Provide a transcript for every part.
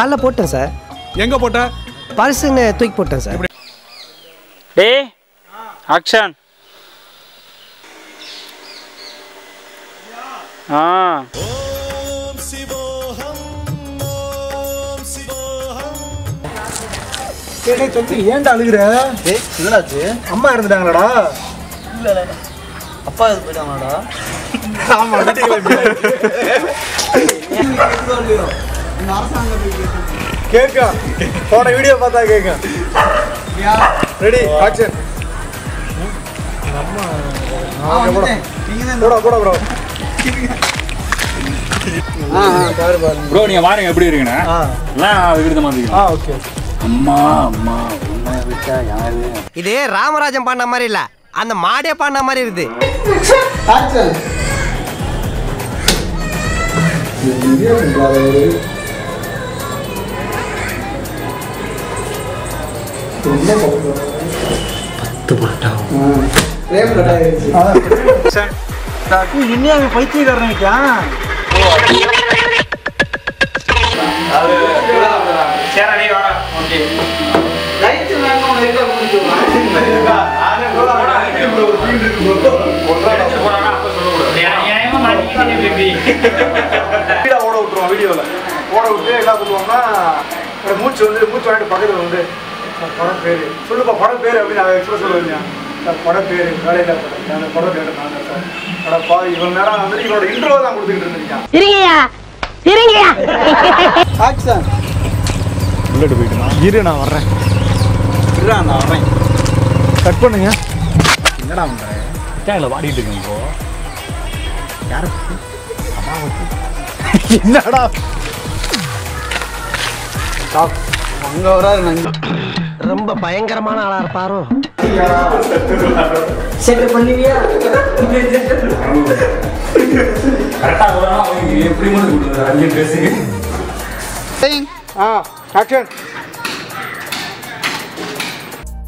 காலைல போட்டேன் சார் எங்க போட்ட பர்சுன்னு தூக்கி போட்டேன் சார் டேய் ஆக்ஷன் ஆ ஏன்டா அழுகுற என்னடாச்சு அம்மா இருந்துட்டாங்களாடா அப்பா இது போயிட்டாங்களாடா ஆமா கேட்கா. போன வீடியோ பார்த்தா கேட்க. ரெடி ஆக்ஷன் கூட கூட ப்ரோ ப்ரோ நீங்க பாருங்க எப்படி விருது மாதிரி ஆ ஓகே அம்மா அம்மா உன்னை விட்டா யாரு? இது ராமராஜன் பாடின மாதிரி இல்ல. அந்த மாடே பாடின மாதிரி இருக்குது. இன்னும் அவன் பைத்தியக்காரன் இருக்கான் வீடா ஓட விட்டுருவான் வீடியோவில் ஓட விட்டு என்ன இந்த மூச்சு வந்து மூச்சு வாங்கிட்டு பக்கத்தில் வந்து "சார், படம் பேர். சொல்லுப்பா படம் பேர் அப்படின்னு அதை எக்ஸ்பிரஸ் சொல்லுவீங்க சார் படம் பேர் வேலையில் படம். அந்த படம் பேர் நாங்கள் சார். படப்பா இவன் நேரம் வந்து இவனோட இன்ட்ரோ தான் கொடுத்துக்கிட்டு இருந்திருக்கான். இருங்கய்யா இருங்கய்யா. ஆக்ஷன் புல்லட் போயிட்டுமா இரு நான் வர்றேன். இருடா நான் வர்றேன். கட் பண்ணுங்க. என்னடா பண்ணுறேன் தேங்க்ல பாடிட்டு இருக்கேன் இப்போ? என்னடா? அங்க வராரு நாங்க ரொம்ப பயங்கரமான ஆளா இருப்பாரோ?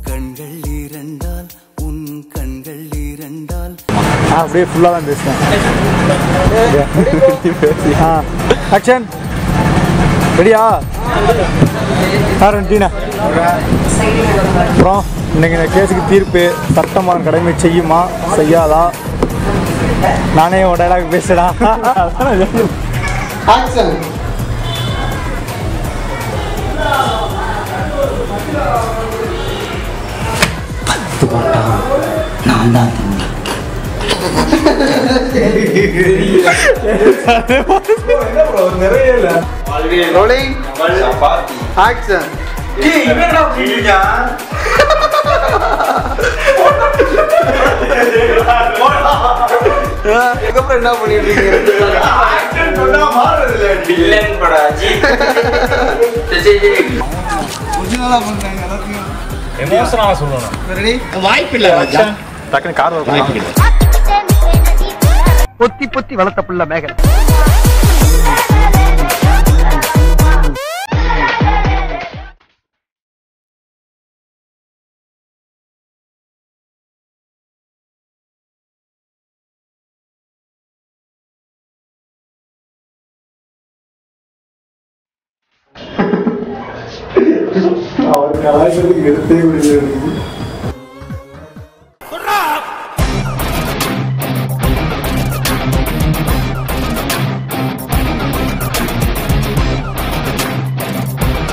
கண்கள் இரண்டால் உன் கண்கள் இரண்டால். ஆ அப்படியே ஃபுல்லாக தான் ஆ ஆக்ஷன் ரெடியா ஆரம்பிட்டீனா அப்புறம் இன்னைக்கு இந்த கேஸுக்கு தீர்ப்பு சட்டமான கடமை செய்யுமா செய்யாதா? நானே உன் டைலாக் பேசுடா ஆக்ஷன் நிறைய இல்லை ரோலிங் ஆக்ஷன் அதுக்கப்புறம் என்ன பண்ணிட்டு இருக்கீங்க? எமோஷனலா சொல்லணும் ரெடி டக்குனு கார் பொத்தி பொத்தி வளர்த்த புள்ள மேகன். കലാശരി എടുത്തേ ഒരു